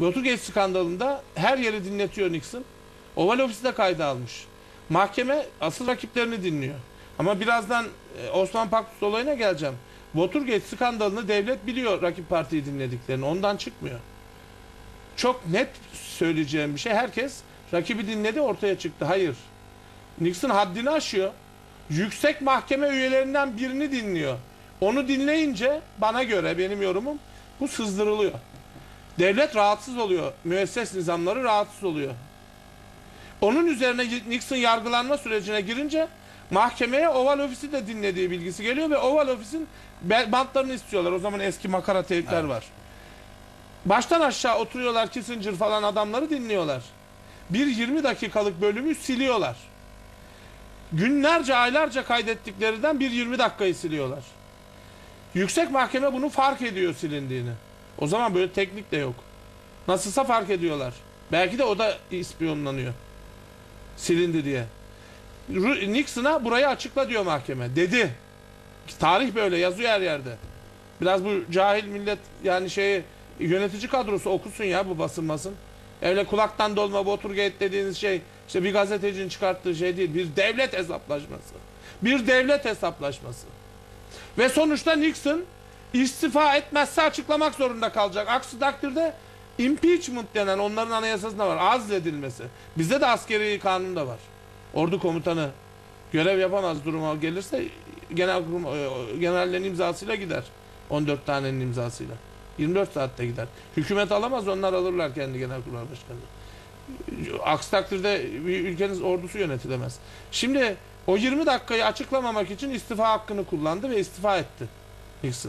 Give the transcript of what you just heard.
Watergate skandalında her yeri dinletiyor Nixon. Oval Ofisi de kayda almış. Mahkeme asıl rakiplerini dinliyor. Ama birazdan e, Osman Paktus olayına geleceğim. Watergate skandalını devlet biliyor rakip partiyi dinlediklerini. Ondan çıkmıyor. Çok net söyleyeceğim bir şey. Herkes rakibi dinledi ortaya çıktı. Hayır. Nixon haddini aşıyor. Yüksek mahkeme üyelerinden birini dinliyor. Onu dinleyince bana göre benim yorumum bu sızdırılıyor. Devlet rahatsız oluyor. Müesses nizamları rahatsız oluyor. Onun üzerine Nixon yargılanma sürecine girince mahkemeye Oval Ofisi de dinlediği bilgisi geliyor ve Oval Ofis'in bantlarını istiyorlar. O zaman eski makara teypler var. Baştan aşağı oturuyorlar Kissinger falan adamları dinliyorlar. Bir 20 dakikalık bölümü siliyorlar. Günlerce aylarca kaydettiklerinden bir 20 dakikayı siliyorlar. Yüksek mahkeme bunu fark ediyor silindiğini. O zaman böyle teknik de yok. Nasılsa fark ediyorlar. Belki de o da ispiyonlanıyor. Silindi diye. Nixon'a burayı açıkla diyor mahkeme. Dedi. Tarih böyle yazıyor her yerde. Biraz bu cahil millet yani şeyi yönetici kadrosu okusun ya bu basılmasın. Öyle kulaktan dolma Watergate dediğiniz şey işte bir gazetecinin çıkarttığı şey değil. Bir devlet hesaplaşması. Bir devlet hesaplaşması. Ve sonuçta Nixon istifa etmezse açıklamak zorunda kalacak. Aksi takdirde impeachment denen onların anayasasında var. Azledilmesi. Bizde de askeri kanunda var. Ordu komutanı görev yapamaz duruma gelirse genel e, generallerin imzasıyla gider. 14 tanenin imzasıyla. 24 saatte gider. Hükümet alamaz onlar alırlar kendi genelkurmay başkanı. Aksi takdirde bir ülkenin ordusu yönetilemez. Şimdi o 20 dakikayı açıklamamak için istifa hakkını kullandı ve istifa etti Nixon.